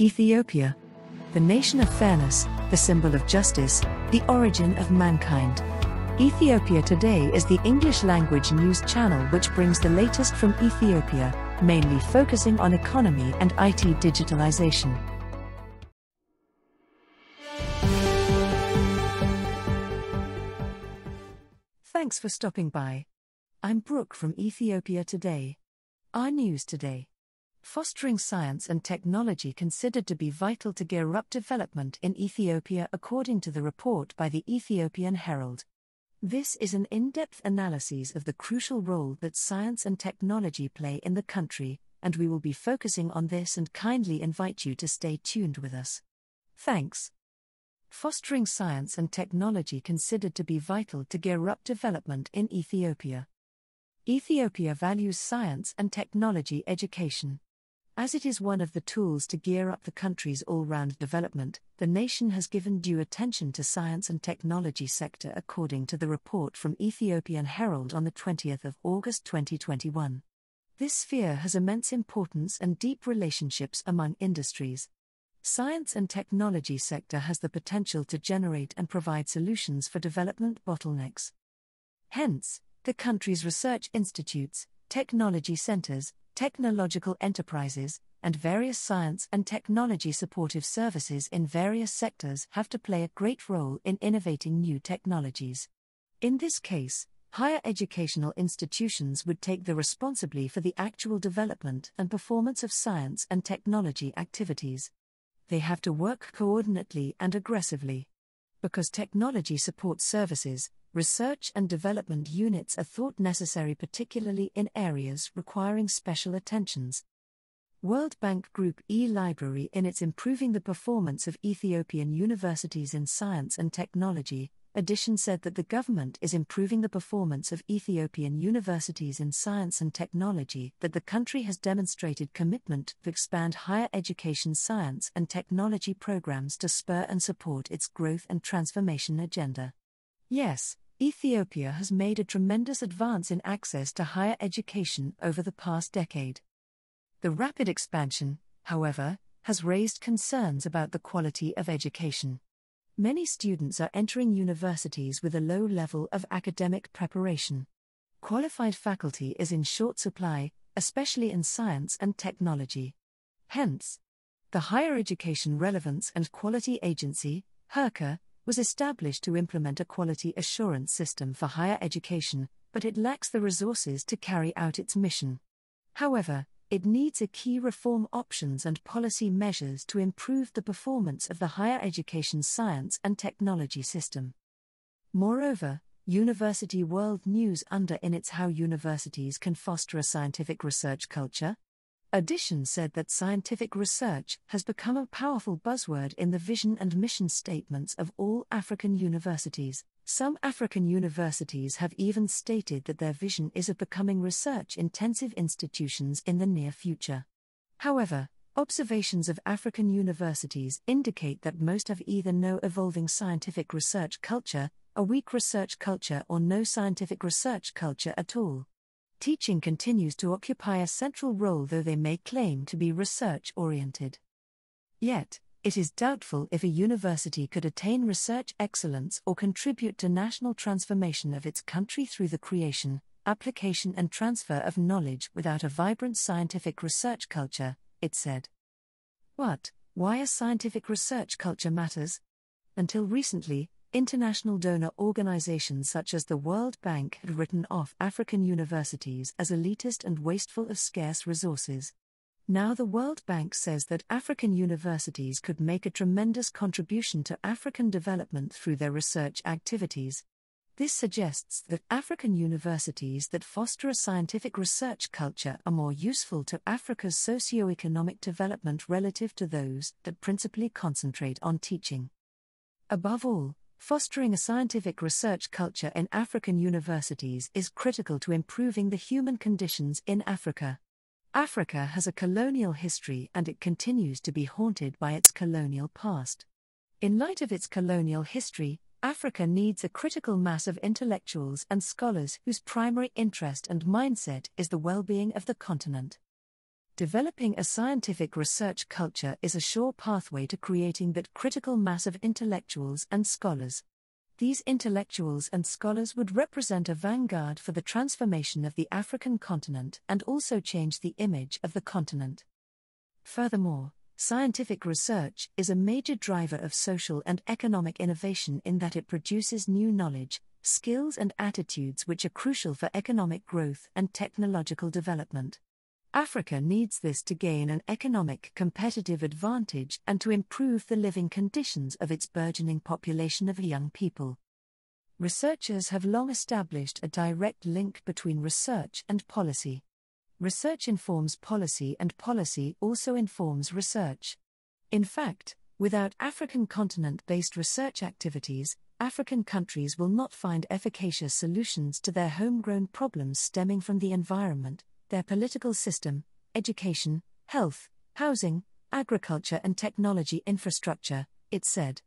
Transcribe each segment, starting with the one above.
Ethiopia. The nation of fairness, the symbol of justice, the origin of mankind. Ethiopia Today is the English language news channel which brings the latest from Ethiopia, mainly focusing on economy and IT digitalization. Thanks for stopping by. I'm Brooke from Ethiopia Today. Our news today. Fostering science and technology considered to be vital to gear up development in Ethiopia, according to the report by the Ethiopian Herald. This is an in depth analysis of the crucial role that science and technology play in the country, and we will be focusing on this and kindly invite you to stay tuned with us. Thanks. Fostering science and technology considered to be vital to gear up development in Ethiopia. Ethiopia values science and technology education. As it is one of the tools to gear up the country's all round development, the nation has given due attention to science and technology sector according to the report from Ethiopian Herald on the 20th of August 2021. This sphere has immense importance and deep relationships among industries. Science and technology sector has the potential to generate and provide solutions for development bottlenecks. Hence, the country's research institutes, technology centers, technological enterprises, and various science and technology supportive services in various sectors have to play a great role in innovating new technologies. In this case, higher educational institutions would take the responsibility for the actual development and performance of science and technology activities. They have to work coordinately and aggressively. Because technology support services, research and development units are thought necessary particularly in areas requiring special attentions. World Bank Group e Library, in its Improving the Performance of Ethiopian Universities in Science and Technology, edition said that the government is improving the performance of Ethiopian universities in science and technology, that the country has demonstrated commitment to expand higher education science and technology programs to spur and support its growth and transformation agenda. Yes, Ethiopia has made a tremendous advance in access to higher education over the past decade. The rapid expansion, however, has raised concerns about the quality of education. Many students are entering universities with a low level of academic preparation. Qualified faculty is in short supply, especially in science and technology. Hence, the Higher Education Relevance and Quality Agency, HERQA, was established to implement a quality assurance system for higher education, but it lacks the resources to carry out its mission. However, it needs a key reform options and policy measures to improve the performance of the higher education science and technology system. Moreover, University World News under in its How Universities Can Foster a Scientific Research Culture, Addition said that scientific research has become a powerful buzzword in the vision and mission statements of all African universities. Some African universities have even stated that their vision is of becoming research intensive institutions in the near future. However, observations of African universities indicate that most have either no evolving scientific research culture, a weak research culture, or no scientific research culture at all teaching continues to occupy a central role, though they may claim to be research oriented. Yet, it is doubtful if a university could attain research excellence or contribute to national transformation of its country through the creation, application, and transfer of knowledge without a vibrant scientific research culture, it said. What, why a scientific research culture matters? Until recently, International donor organizations such as the World Bank had written off African universities as elitist and wasteful of scarce resources. Now, the World Bank says that African universities could make a tremendous contribution to African development through their research activities. This suggests that African universities that foster a scientific research culture are more useful to Africa's socio-economic development relative to those that principally concentrate on teaching. Above all, Fostering a scientific research culture in African universities is critical to improving the human conditions in Africa. Africa has a colonial history and it continues to be haunted by its colonial past. In light of its colonial history, Africa needs a critical mass of intellectuals and scholars whose primary interest and mindset is the well being of the continent. Developing a scientific research culture is a sure pathway to creating that critical mass of intellectuals and scholars. These intellectuals and scholars would represent a vanguard for the transformation of the African continent and also change the image of the continent. Furthermore, scientific research is a major driver of social and economic innovation in that it produces new knowledge, skills, and attitudes which are crucial for economic growth and technological development. Africa needs this to gain an economic competitive advantage and to improve the living conditions of its burgeoning population of young people. Researchers have long established a direct link between research and policy. Research informs policy, and policy also informs research. In fact, without African continent based research activities, African countries will not find efficacious solutions to their homegrown problems stemming from the environment, their political system, education, health, housing, agriculture, and technology infrastructure, it said.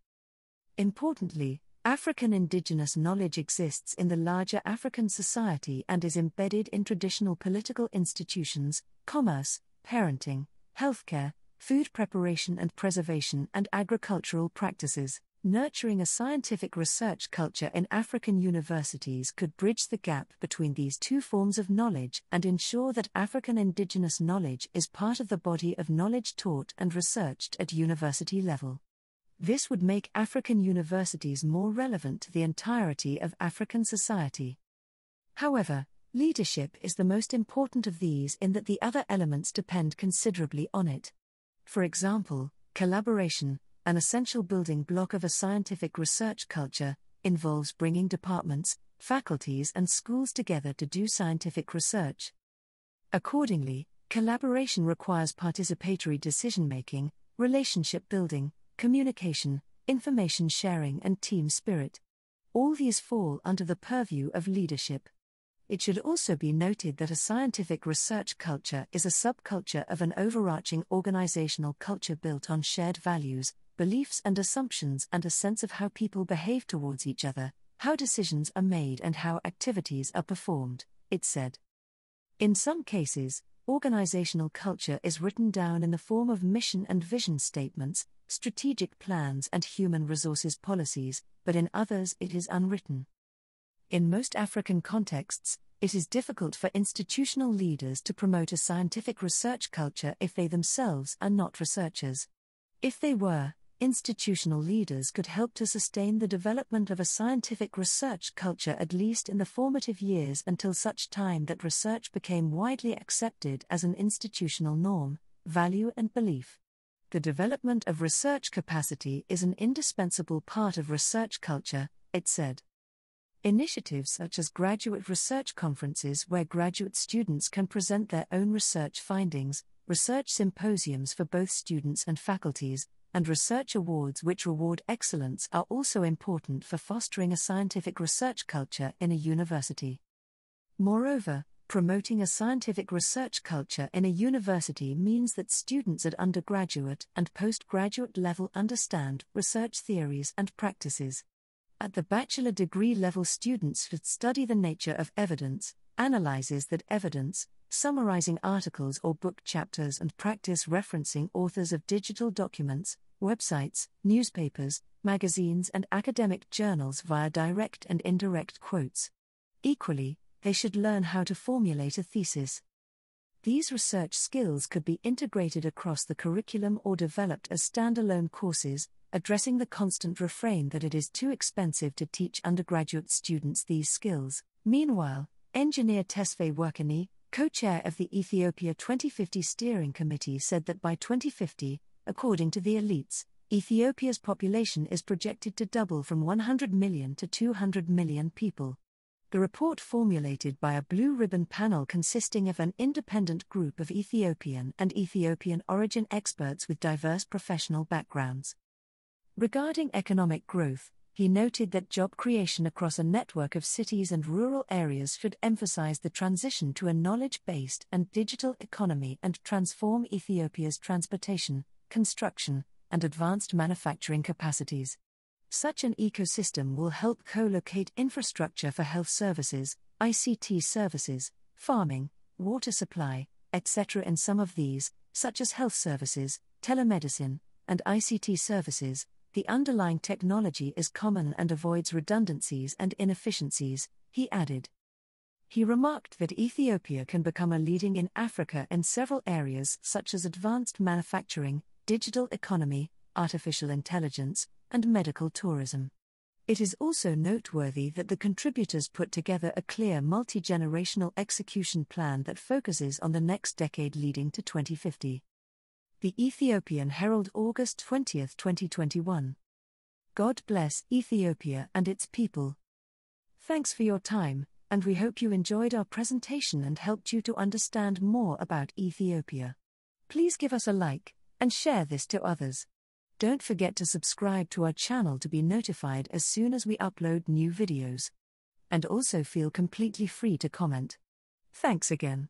Importantly, African indigenous knowledge exists in the larger African society and is embedded in traditional political institutions, commerce, parenting, healthcare, food preparation and preservation, and agricultural practices. Nurturing a scientific research culture in African universities could bridge the gap between these two forms of knowledge and ensure that African indigenous knowledge is part of the body of knowledge taught and researched at university level. This would make African universities more relevant to the entirety of African society. However, leadership is the most important of these in that the other elements depend considerably on it. For example, collaboration, an essential building block of a scientific research culture, involves bringing departments, faculties, and schools together to do scientific research. Accordingly, collaboration requires participatory decision making, relationship building, communication, information sharing, and team spirit. All these fall under the purview of leadership. It should also be noted that a scientific research culture is a subculture of an overarching organizational culture built on shared values, beliefs and assumptions and a sense of how people behave towards each other, how decisions are made, and how activities are performed, it said. In some cases, organizational culture is written down in the form of mission and vision statements, strategic plans, and human resources policies, but in others it is unwritten. In most African contexts, it is difficult for institutional leaders to promote a scientific research culture if they themselves are not researchers. If they were, institutional leaders could help to sustain the development of a scientific research culture at least in the formative years until such time that research became widely accepted as an institutional norm, value, and belief. The development of research capacity is an indispensable part of research culture, it said. Initiatives such as graduate research conferences, where graduate students can present their own research findings, research symposiums for both students and faculties, and research awards which reward excellence are also important for fostering a scientific research culture in a university. Moreover, promoting a scientific research culture in a university means that students at undergraduate and postgraduate level understand research theories and practices. At the bachelor degree level, students should study the nature of evidence, analyzes that evidence, summarizing articles or book chapters, and practice referencing authors of digital documents, websites, newspapers, magazines, and academic journals via direct and indirect quotes. Equally, they should learn how to formulate a thesis. These research skills could be integrated across the curriculum or developed as standalone courses, addressing the constant refrain that it is too expensive to teach undergraduate students these skills. Meanwhile, engineer Tesfaye Workini, co chair of the Ethiopia 2050 Steering Committee, said that by 2050, according to the elites, Ethiopia's population is projected to double from 100 million to 200 million people. The report, formulated by a blue ribbon panel consisting of an independent group of Ethiopian and Ethiopian origin experts with diverse professional backgrounds. Regarding economic growth, he noted that job creation across a network of cities and rural areas should emphasize the transition to a knowledge based and digital economy and transform Ethiopia's transportation, construction, and advanced manufacturing capacities. Such an ecosystem will help co locate infrastructure for health services, ICT services, farming, water supply, etc. In some of these, such as health services, telemedicine, and ICT services, the underlying technology is common and avoids redundancies and inefficiencies, he added. He remarked that Ethiopia can become a leading in Africa in several areas such as advanced manufacturing, digital economy, artificial intelligence, and medical tourism. It is also noteworthy that the contributors put together a clear multi generational execution plan that focuses on the next decade leading to 2050. The Ethiopian Herald, August 20, 2021. God bless Ethiopia and its people. Thanks for your time and we hope you enjoyed our presentation and helped you to understand more about Ethiopia. Please give us a like and share this to others. Don't forget to subscribe to our channel to be notified as soon as we upload new videos. And also feel completely free to comment. Thanks again.